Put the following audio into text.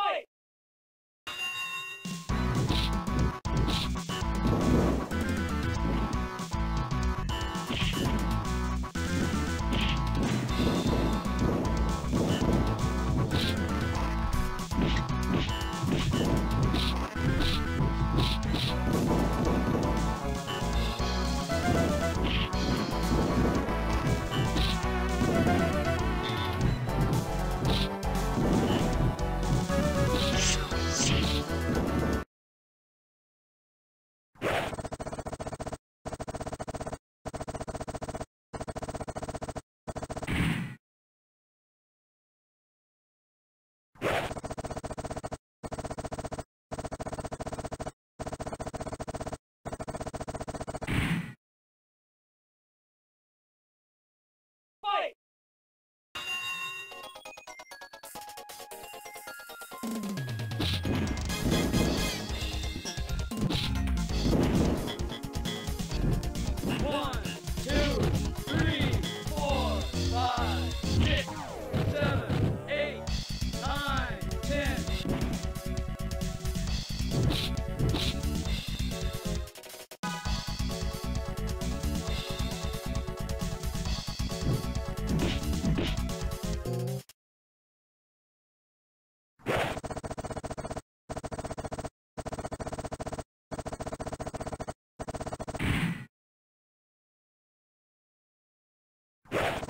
Fight! We'll. you you